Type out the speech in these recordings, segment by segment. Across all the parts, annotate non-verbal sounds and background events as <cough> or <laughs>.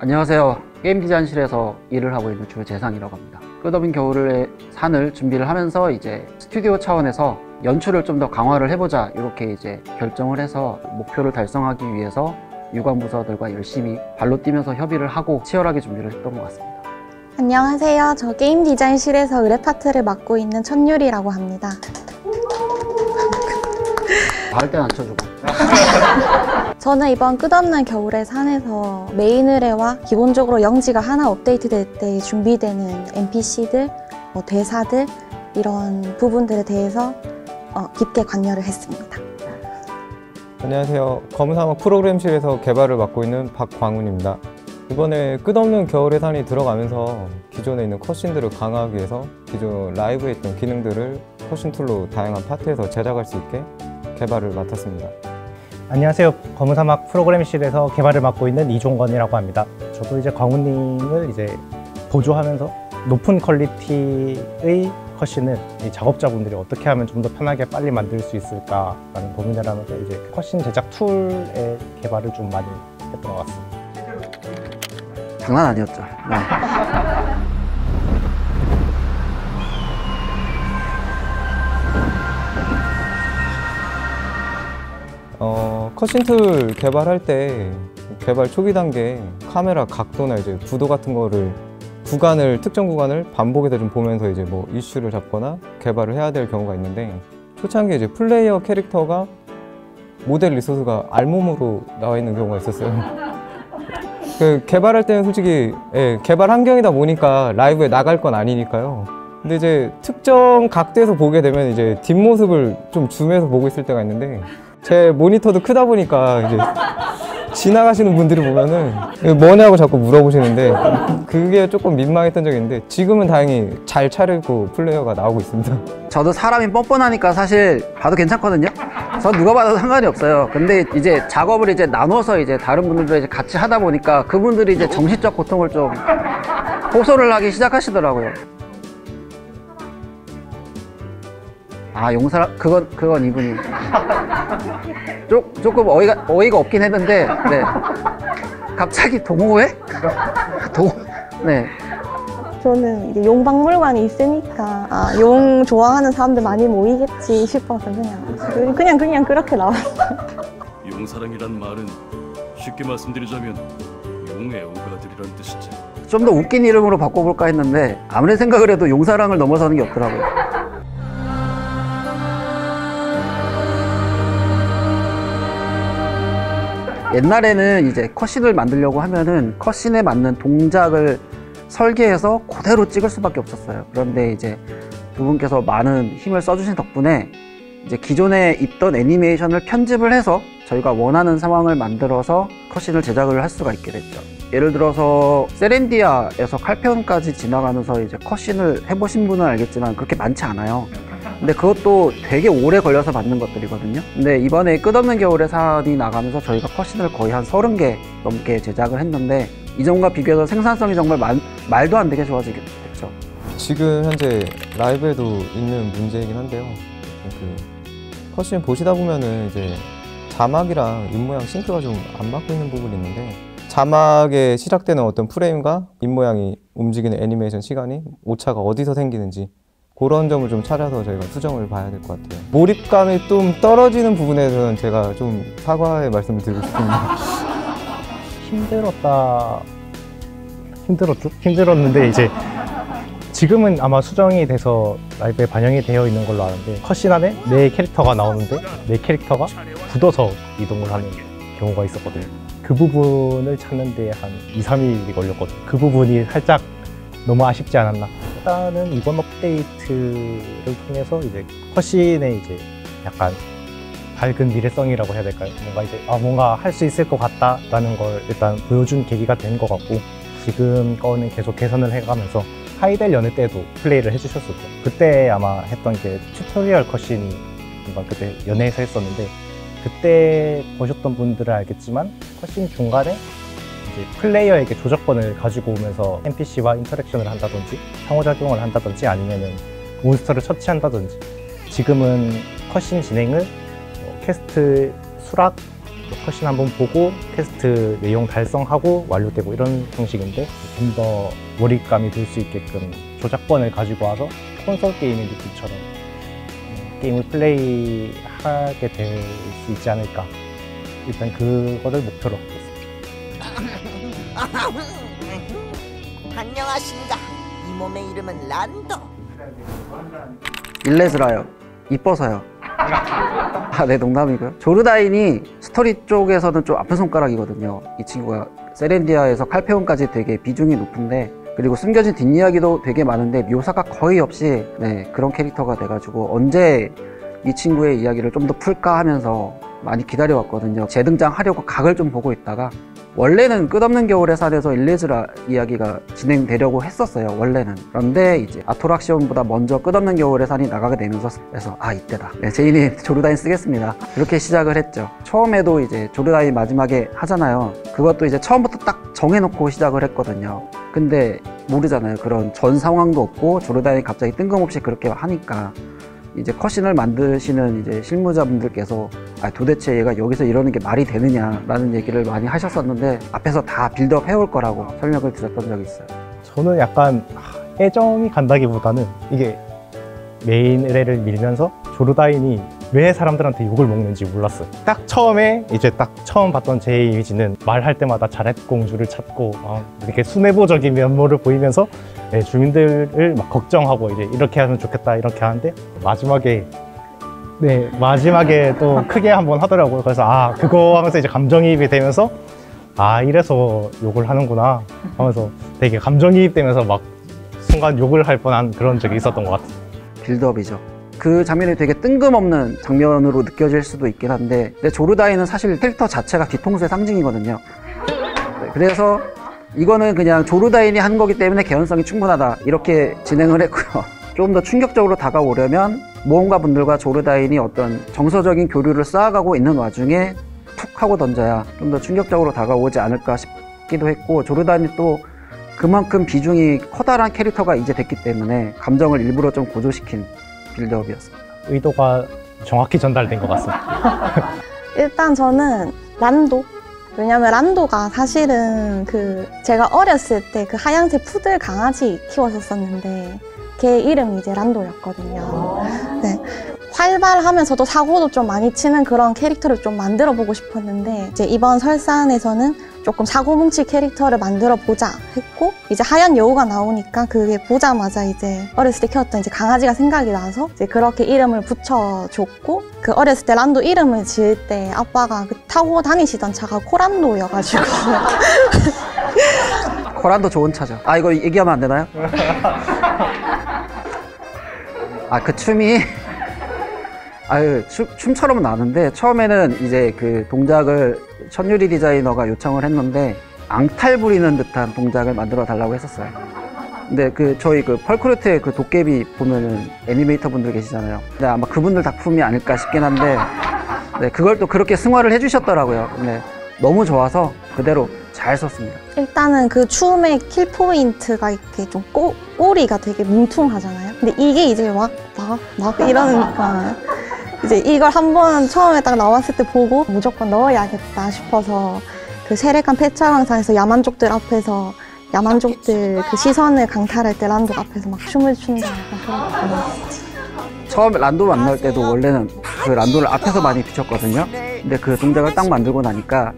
안녕하세요. 게임 디자인실에서 일을 하고 있는 주재상이라고 합니다. 끝없는 겨울의 산을 준비를 하면서 이제 스튜디오 차원에서 연출을 좀 더 강화를 해보자 이렇게 이제 결정을 해서 목표를 달성하기 위해서 유관부서들과 열심히 발로 뛰면서 협의를 하고 치열하게 준비를 했던 것 같습니다. 안녕하세요. 저 게임 디자인실에서 의뢰 파트를 맡고 있는 천유리라고 합니다. 바를 때는 안 쳐주고 <laughs> 저는 이번 끝없는 겨울의 산에서 메인 의뢰와 기본적으로 영지가 하나 업데이트 될 때 준비되는 NPC들, 뭐 대사들 이런 부분들에 대해서 어, 깊게 관여를 했습니다. 안녕하세요. 검은사막 프로그램실에서 개발을 맡고 있는 박광훈입니다. 이번에 끝없는 겨울의 산이 들어가면서 기존에 있는 컷신들을 강화하기 위해서 기존 라이브에 있던 기능들을 컷신 툴로 다양한 파트에서 제작할 수 있게 개발을 맡았습니다. 안녕하세요. 검은사막 프로그램실에서 개발을 맡고 있는 이종건이라고 합니다. 저도 이제 광우님을 이제 보조하면서 높은 퀄리티의 컷신을 이 작업자분들이 어떻게 하면 좀 더 편하게 빨리 만들 수 있을까라는 고민을 하면서 이제 컷신 제작 툴의 개발을 좀 많이 했던 것 같습니다. 장난 아니었죠. 네. 어, cutscene tool 개발할 때 개발 초기 단계 카메라 각도나 이제 구도 같은 거를 구간을 특정 구간을 반복해서 좀 보면서 이제 뭐 이슈를 잡거나 개발을 해야 될 경우가 있는데 초창기에 이제 플레이어 캐릭터가 모델 resource가 알몸으로 나와 있는 경우가 있었어요. <laughs> 그 개발할 때는 솔직히 예, 개발 환경이다 보니까 라이브에 나갈 건 아니니까요. 근데 이제 특정 각도에서 보게 되면 이제 뒷모습을 좀 줌해서 보고 있을 때가 있는데 제 모니터도 크다 보니까 이제 지나가시는 분들이 보면은 뭐냐고 자꾸 물어보시는데 그게 조금 민망했던 적이 있는데 지금은 다행히 잘 차리고 플레이어가 나오고 있습니다. 저도 사람이 뻔뻔하니까 사실 봐도 괜찮거든요. 전 누가 봐도 상관이 없어요. 근데 이제 작업을 이제 나눠서 이제 다른 분들도 이제 같이 하다 보니까 그분들이 이제 정신적 고통을 좀 호소를 하기 시작하시더라고요. 아 용사 그건 그건 이분이 조, 조금 어이가 어이가 없긴 했는데 네 갑자기 동호회 <laughs> 동 네 저는 이제 용 박물관이 있으니까 아, 용 좋아하는 사람들 많이 모이겠지 싶어서 그냥 그냥 그냥 그렇게 나왔어요. 용사랑이란 말은 쉽게 말씀드리자면 용의 오가들이란 뜻이지. 좀 더 웃긴 이름으로 바꿔볼까 했는데 아무리 생각을 해도 용사랑을 넘어서는 게 없더라고요. 옛날에는 이제 컷신을 만들려고 하면은 컷신에 맞는 동작을 설계해서 그대로 찍을 수밖에 없었어요. 그런데 이제 두 분께서 많은 힘을 써주신 덕분에 이제 기존에 있던 애니메이션을 편집을 해서 저희가 원하는 상황을 만들어서 컷신을 제작을 할 수가 있게 됐죠. 예를 들어서 세렌디아에서 칼페온까지 지나가면서 이제 컷신을 해보신 분은 알겠지만 그렇게 많지 않아요. 근데 그것도 되게 오래 걸려서 만든 것들이거든요. 근데 이번에 끝없는 겨울의 산이 나가면서 저희가 컷신을 거의 한 30개 넘게 제작을 했는데 이전과 비교해서 생산성이 정말 말, 말도 안 되게 좋아지게 됐죠. 지금 현재 라이브에도 있는 문제이긴 한데요. 그 컷신 보시다 보면은 이제 자막이랑 입모양 싱크가 좀 안 맞고 있는 부분이 있는데 자막에 시작되는 어떤 프레임과 입모양이 움직이는 애니메이션 시간이 오차가 어디서 생기는지 그런 점을 좀 찾아서 저희가 수정을 봐야 될 것 같아요. 몰입감이 좀 떨어지는 부분에서는 제가 좀 사과의 말씀을 드리고 싶습니다. <laughs> 힘들었다 힘들었죠? 힘들었는데 이제 지금은 아마 수정이 돼서 라이브에 반영이 되어 있는 걸로 아는데 컷신 안에 내 캐릭터가 나오는데 내 캐릭터가 굳어서 이동을 하는 경우가 있었거든요. 그 부분을 찾는 데 한 2, 3일이 걸렸거든요. 그 부분이 살짝 너무 아쉽지 않았나. 일단은 이번 업데이트를 통해서 이제 컷신의 이제 약간 밝은 미래성이라고 해야 될까요? 뭔가 이제 아 뭔가 할 수 있을 것 같다라는 걸 일단 보여준 계기가 된 것 같고 지금 거는 계속 개선을 해가면서 하이델 연회 때도 플레이를 해주셨었죠. 그때 아마 했던 게 tutorial cutscene이 뭔가 그때 연회에서 했었는데 그때 보셨던 분들은 알겠지만 cutscene 중간에 이제 플레이어에게 조작권을 가지고 오면서 NPC와 interaction을 한다든지 상호작용을 한다든지 아니면은 몬스터를 처치한다든지 지금은 cutscene 진행을 뭐 퀘스트 수락 cutscene 한번 보고 퀘스트 내용 달성하고 완료되고 이런 형식인데 좀 더 몰입감이 들 수 있게끔 조작권을 가지고 와서 콘솔 게임의 느낌처럼 음, 게임을 플레이하게 될 수 있지 않을까 일단 그거를 목표로. <laughs> 안녕하신가. 이 몸의 이름은 란도. 일레즈라요. 이뻐서요. 아, 네, 농담이고요. 조르다인이 스토리 쪽에서는 좀 아픈 손가락이거든요. 이 친구가 세렌디아에서 칼페온까지 되게 비중이 높은데 그리고 숨겨진 뒷이야기도 되게 많은데 묘사가 거의 없이 네, 그런 캐릭터가 돼가지고 언제 이 친구의 이야기를 좀 더 풀까 하면서 많이 기다려왔거든요. 재등장하려고 각을 좀 보고 있다가 원래는 끝없는 겨울의 산에서 일레즈라 이야기가 진행되려고 했었어요. 원래는. 그런데 이제 아토락시온보다 먼저 끝없는 겨울의 산이 나가게 되면서 그래서 아 이때다. 네, 제인이 조르다인 쓰겠습니다. 이렇게 시작을 했죠. 처음에도 이제 조르다인 마지막에 하잖아요. 그것도 이제 처음부터 딱 정해놓고 시작을 했거든요. 근데 모르잖아요. 그런 전 상황도 없고 조르다인이 갑자기 뜬금없이 그렇게 하니까 이제 cutscene을 만드시는 이제 실무자분들께서 아, 도대체 얘가 여기서 이러는 게 말이 되느냐라는 얘기를 많이 하셨었는데 앞에서 다 build up 해올 거라고 설명을 드렸던 적이 있어요. 저는 약간 하, 애정이 간다기보다는 이게 메인 의뢰를 밀면서 조르다인이 왜 사람들한테 욕을 먹는지 몰랐어요. 딱 처음에 이제 딱 처음 봤던 제 이미지는 말할 때마다 자렛 공주를 찾고 막 이렇게 순애보적인 면모를 보이면서 네, 주민들을 막 걱정하고 이제 이렇게 하면 좋겠다 이렇게 하는데 마지막에 네 마지막에 또 <laughs> 크게 한번 하더라고요. 그래서 아 그거 하면서 이제 감정이입이 되면서 아 이래서 욕을 하는구나 하면서 되게 감정이입되면서 막 순간 욕을 할 뻔한 그런 적이 있었던 것 같아요. 빌드업이죠. 그 장면이 되게 뜬금없는 장면으로 느껴질 수도 있긴 한데 근데 조르다인은 사실 캐릭터 자체가 뒤통수의 상징이거든요. 네, 그래서 이거는 그냥 조르다인이 한 거기 때문에 개연성이 충분하다 이렇게 진행을 했고요. <laughs> 조금 더 충격적으로 다가오려면 모험가 분들과 조르다인이 어떤 정서적인 교류를 쌓아가고 있는 와중에 툭 하고 던져야 좀 더 충격적으로 다가오지 않을까 싶기도 했고 조르다인이 또 그만큼 비중이 커다란 캐릭터가 이제 됐기 때문에 감정을 일부러 좀 고조시킨 빌드업이었습니다. 의도가 정확히 전달된 것 같습니다. <laughs> 일단 저는 란도. 왜냐면 란도가 사실은 그 제가 어렸을 때 그 하얀색 푸들 강아지 키웠었었는데 걔 이름이 이제 란도였거든요. 네. 활발하면서도 사고도 좀 많이 치는 그런 캐릭터를 좀 만들어 보고 싶었는데 이제 이번 설산에서는 조금 사고뭉치 캐릭터를 만들어 보자 했고 이제 하얀 여우가 나오니까 그게 보자마자 이제 어렸을 때 키웠던 이제 강아지가 생각이 나서 이제 그렇게 이름을 붙여줬고 그 어렸을 때 란도 이름을 지을 때 아빠가 그 타고 다니시던 차가 코란도여가지고 <laughs> 코란도 좋은 차죠. 아 이거 얘기하면 안 되나요? <laughs> 아 그 춤이 아유 춤, 춤처럼은 나는데 처음에는 이제 그 동작을 천유리 디자이너가 요청을 했는데 앙탈 부리는 듯한 동작을 만들어 달라고 했었어요. 근데 그 저희 그 펄크루트의 그 도깨비 보면은 애니메이터 분들 계시잖아요. 근데 아마 그분들 작품이 아닐까 싶긴 한데 네 그걸 또 그렇게 승화를 해주셨더라고요. 근데 너무 좋아서 그대로 잘 썼습니다. 일단은 그 춤의 kill point가 이렇게 좀 꼬, 꼬리가 되게 뭉퉁하잖아요. 근데 이게 이제 막, 막, 막 이러니까 이제 이걸 한번 처음에 딱 나왔을 때 보고 무조건 넣어야겠다 싶어서 그 세례관 폐차왕상에서 야만족들 앞에서 야만족들 그 시선을 강탈할 때 란도 앞에서 막 춤을 춘다 약간 그런 거 처음 란도 만날 때도 원래는 그 란도를 앞에서 많이 비췄거든요. 근데 그 동작을 딱 만들고 나니까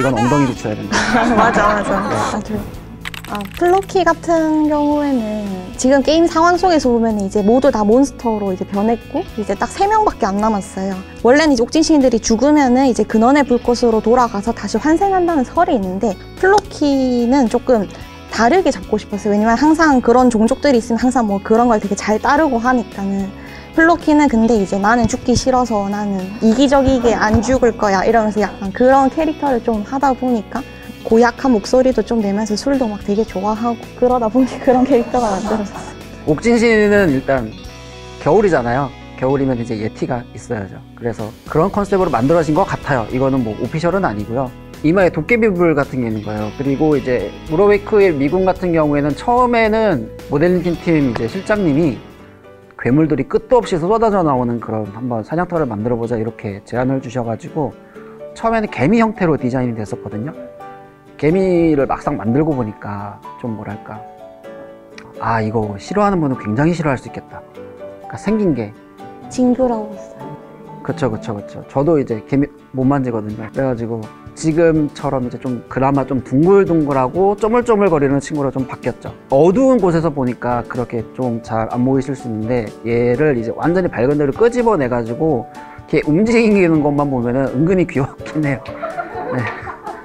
이건 엉덩이 비춰야 된다. <laughs> 맞아 맞아 맞아 아, 플로키 같은 경우에는 지금 게임 상황 속에서 보면 이제 모두 다 몬스터로 이제 변했고 이제 딱 세 명밖에 안 남았어요. 원래는 이제 옥진시니들이 죽으면은 이제 근원의 불꽃으로 돌아가서 다시 환생한다는 설이 있는데 플로키는 조금 다르게 잡고 싶었어요. 왜냐면 항상 그런 종족들이 있으면 항상 뭐 그런 걸 되게 잘 따르고 하니까는 플로키는 근데 이제 나는 죽기 싫어서 나는 이기적이게 안 죽을 거야 이러면서 약간 그런 캐릭터를 좀 하다 보니까 고약한 목소리도 좀 내면서 술도 막 되게 좋아하고 그러다 보니 <laughs> 그런 캐릭터가 만들어졌어요. 옥진 씨는 일단 겨울이잖아요. 겨울이면 이제 예티가 있어야죠. 그래서 그런 컨셉으로 만들어진 것 같아요. 이거는 뭐 오피셜은 아니고요. 이마에 도깨비불 같은 게 있는 거예요. 그리고 이제 무로웨이크의 미군 같은 경우에는 처음에는 모델링 팀 이제 실장님이 괴물들이 끝도 없이 쏟아져 나오는 그런 한번 사냥터를 만들어 보자 이렇게 제안을 주셔가지고 처음에는 개미 형태로 디자인이 됐었거든요. 개미를 막상 만들고 보니까 좀 뭐랄까 아 이거 싫어하는 분은 굉장히 싫어할 수 있겠다. 그러니까 생긴 게 징그러웠어요. 그쵸 그쵸 그쵸 저도 이제 개미 못 만지거든요 그래가지고 지금처럼 이제 좀 그나마 좀 둥글둥글하고 쪼물쪼물 거리는 친구로 좀 바뀌었죠 어두운 곳에서 보니까 그렇게 좀 잘 안 보이실 수 있는데 얘를 이제 완전히 밝은 데로 끄집어내 가지고 이렇게 움직이는 것만 보면은 은근히 귀엽긴 해요 네.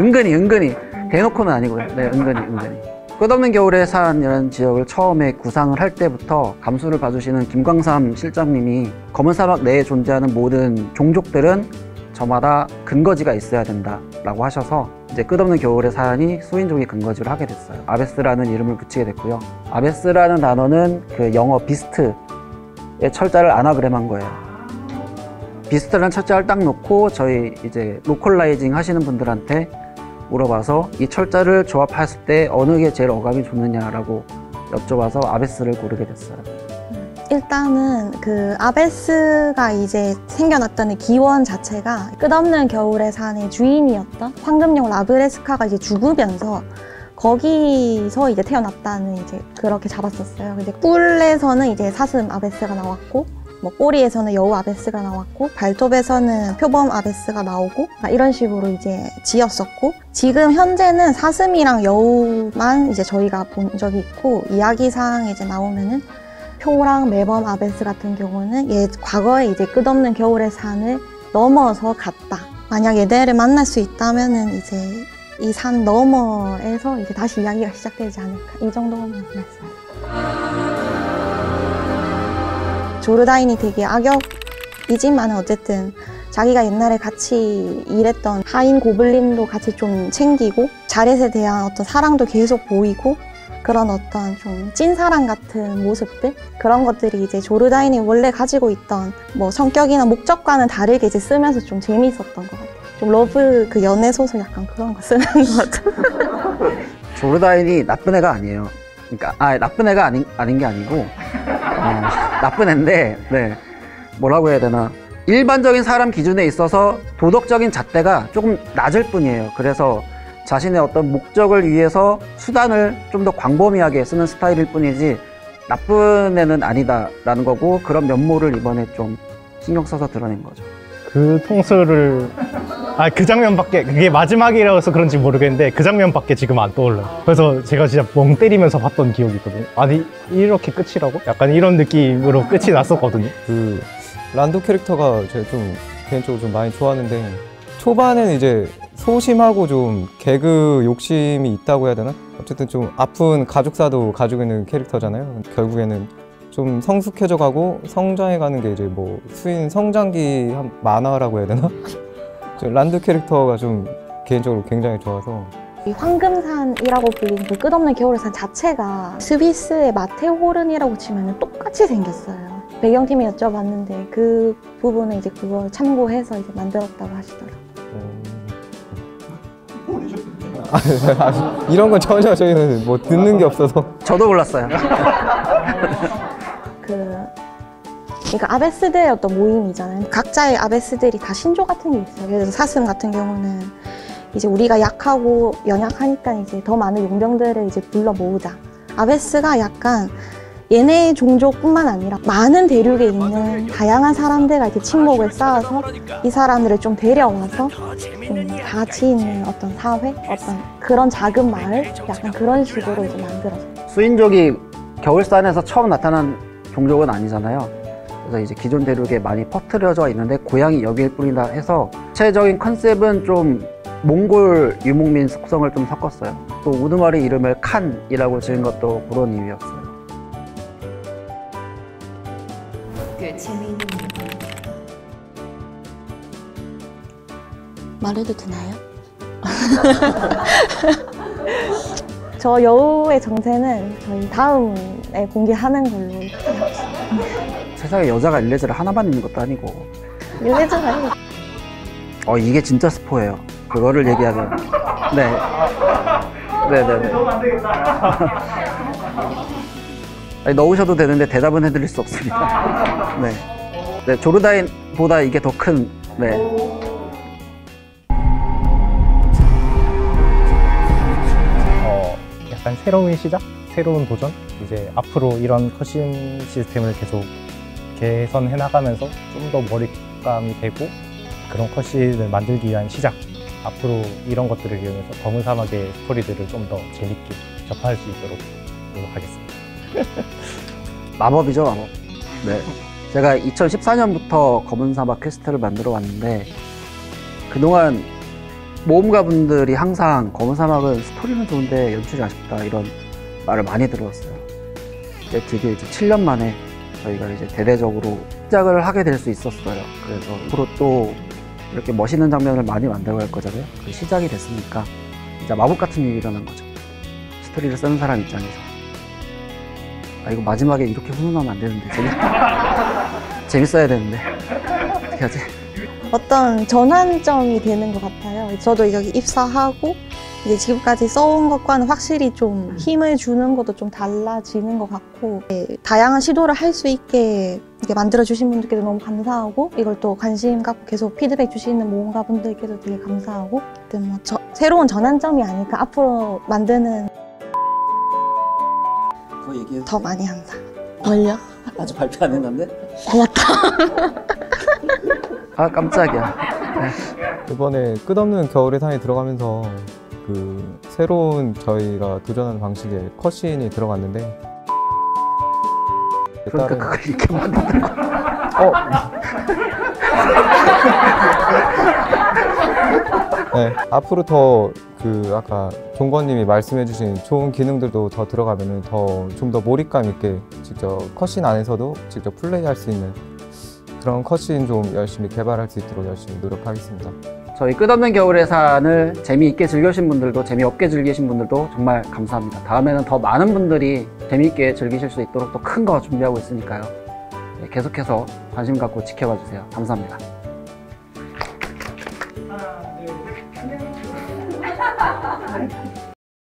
은근히 은근히 대놓고는 아니고요 네 은근히 은근히 끝없는 겨울의 산이라는 지역을 처음에 구상을 할 때부터 감수를 봐주시는 김광삼 실장님이 검은 사막 내에 존재하는 모든 종족들은 저마다 근거지가 있어야 된다라고 하셔서 이제 끝없는 겨울의 사안이 수인종의 근거지를 하게 됐어요. 아베스라는 이름을 붙이게 됐고요. 아베스라는 단어는 그 영어 비스트의 철자를 anagram한 거예요. beast라는 철자를 딱 놓고 저희 이제 localizing 하시는 분들한테 물어봐서 이 철자를 조합했을 때 어느 게 제일 어감이 좋느냐라고 여쭤봐서 아베스를 고르게 됐어요. 일단은 그 아베스가 이제 생겨났다는 기원 자체가 끝없는 겨울의 산의 주인이었던 황금용 라브레스카가 이제 죽으면서 거기서 이제 태어났다는 이제 그렇게 잡았었어요. 근데 뿔에서는 이제 사슴 아베스가 나왔고 뭐 꼬리에서는 여우 아베스가 나왔고 발톱에서는 표범 아베스가 나오고 막 이런 식으로 이제 지었었고 지금 현재는 사슴이랑 여우만 이제 저희가 본 적이 있고 이야기상 이제 나오면은 표랑 매범 아베스 같은 경우는 얘 과거에 이제 끝없는 겨울의 산을 넘어서 갔다. 만약 얘네를 만날 수 있다면은 이제 이 산 너머에서 이제 다시 이야기가 시작되지 않을까. 이 정도만 말씀. 조르다인이 되게 악역이지만 어쨌든 자기가 옛날에 같이 일했던 하인 고블린도 같이 좀 챙기고 자렛에 대한 어떤 사랑도 계속 보이고 그런 어떤 좀 찐사랑 같은 모습들 그런 것들이 이제 조르다인이 원래 가지고 있던 뭐 성격이나 목적과는 다르게 이제 쓰면서 좀 재미있었던 것 같아요. 좀 love 그 연애 소설 약간 그런 거 쓰는 것 같아요. <laughs> <laughs> 조르다인이 나쁜 애가 아니에요. 그러니까 아 나쁜 애가 아닌 아닌 게 아니고 어, <laughs> 나쁜 애인데 네 뭐라고 해야 되나 일반적인 사람 기준에 있어서 도덕적인 잣대가 조금 낮을 뿐이에요. 그래서 자신의 어떤 목적을 위해서 수단을 좀 더 광범위하게 쓰는 스타일일 뿐이지 나쁜 애는 아니다라는 거고 그런 면모를 이번에 좀 신경 써서 드러낸 거죠. 그 통수를 아 그 장면밖에 그게 마지막이라서 그런지 모르겠는데 그 장면밖에 지금 안 떠올라요. 그래서 제가 진짜 멍 때리면서 봤던 기억이 있거든요. 아니 이렇게 끝이라고? 약간 이런 느낌으로 끝이 났었거든요. 그 란도 캐릭터가 제가 좀 개인적으로 좀 많이 좋았는데 초반에는 이제 소심하고 좀 개그 욕심이 있다고 해야 되나? 어쨌든 좀 아픈 가족사도 가지고 있는 캐릭터잖아요. 결국에는 좀 성숙해져 가고 성장해 가는 게 이제 뭐 수인 성장기 한 만화라고 해야 되나? 저 란드 캐릭터가 좀 개인적으로 굉장히 좋아서 이 황금산이라고 불리는 그 끝없는 겨울의 산 자체가 스위스의 마테호른이라고 치면 똑같이 생겼어요. 배경팀이 여쭤봤는데 그 부분은 이제 그걸 참고해서 이제 만들었다고 하시더라고요. 아, <laughs> 이런 건 전혀 저희는 뭐 듣는 게 없어서 저도 몰랐어요. 그 그러니까 아베스들의 어떤 모임이잖아요. 각자의 아베스들이 다 신조 같은 게 있어요. 그래서 사슴 같은 경우는 이제 우리가 약하고 연약하니까 이제 더 많은 용병들을 이제 불러 모으자. 아베스가 약간 얘네 종족뿐만 아니라 많은 대륙에 있는 다양한 사람들과 이렇게 친목을 쌓아서 이 사람들을 좀 데려와서 좀 가치 있는 어떤 사회, 어떤 그런 작은 마을, 약간 그런 식으로 이제 만들어서. 수인족이 겨울산에서 처음 나타난 종족은 아니잖아요. 그래서 이제 기존 대륙에 많이 퍼뜨려져 있는데 고향이 여기일 뿐이다 해서 구체적인 컨셉은 좀 몽골 유목민 속성을 좀 섞었어요. 또 우두머리 이름을 칸이라고 지은 것도 그런 이유였어요. 꽤 재미있는. 말해도 되나요? <laughs> 저 여우의 정체는 저희 다음에 공개하는 걸로 세상에 여자가 일레즈를 하나만 있는 것도 아니고. 일레즈가 아니고. 어 이게 진짜 스포예요. 그거를 얘기하면. 네. 네, 네. 네네네. <laughs> 아니, 넣으셔도 되는데 대답은 해드릴 수 없습니다. <laughs> 네, 네 조르다인보다 이게 더큰. 네. 어, 새로운 시작, 새로운 도전, 이제 앞으로 이런 컷신 시스템을 계속 개선해 나가면서 좀 더 몰입감이 되고 그런 cutscene을 만들기 위한 시작. 앞으로 이런 것들을 이용해서 검은 사막의 스토리들을 좀 더 재밌게 접할 수 있도록 노력하겠습니다. <laughs> 마법이죠, 마법. 네. 제가 2014년부터 검은 사막 quest를 만들어 왔는데, 그동안 모험가 분들이 항상 검은 사막은 스토리는 좋은데 연출이 아쉽다 이런 말을 많이 들었어요. 근데 드디어 이제 7년 만에 저희가 이제 대대적으로 시작을 하게 될 수 있었어요. 그래서 앞으로 또 이렇게 멋있는 장면을 많이 만들어 갈 거잖아요. 그 시작이 됐으니까 진짜 마법 같은 일이 일어난 거죠. 스토리를 쓰는 사람 입장에서. 아 이거 마지막에 이렇게 훈훈하면 안 되는데 재밌 <laughs> 재밌어야 되는데 어떻게 하지? 어떤 전환점이 되는 것 같아요. 저도 여기 입사하고 이제 지금까지 써온 것과는 확실히 좀 힘을 주는 것도 좀 달라지는 것 같고 네, 다양한 시도를 할 수 있게 이렇게 만들어 주신 분들께도 너무 감사하고 이걸 또 관심 갖고 계속 피드백 주시는 모험가 분들께도 되게 감사하고 뭐 저- 새로운 전환점이 아닐까 앞으로 만드는. 더 많이 한다. 뭘요? 아직 발표 안 했는데? 알았다. 아 깜짝이야. <laughs> 이번에 끝없는 겨울의 산에 들어가면서 그 새로운 저희가 도전하는 방식의 컷신이 들어갔는데 그러니까 그걸 이렇게 만드는 거. <laughs> 네, 앞으로 더 그 아까 종건님이 말씀해주신 좋은 기능들도 더 들어가면은 더좀 더 몰입감 있게 직접 컷신 안에서도 직접 플레이할 수 있는 그런 컷신 좀 열심히 개발할 수 있도록 열심히 노력하겠습니다. 저희 끝없는 겨울의 산을 재미있게 즐겨주신 분들도 재미없게 즐기신 분들도 정말 감사합니다. 다음에는 더 많은 분들이 재미있게 즐기실 수 있도록 또 큰 거 준비하고 있으니까요. 네, 계속해서 관심 갖고 지켜봐 주세요. 감사합니다.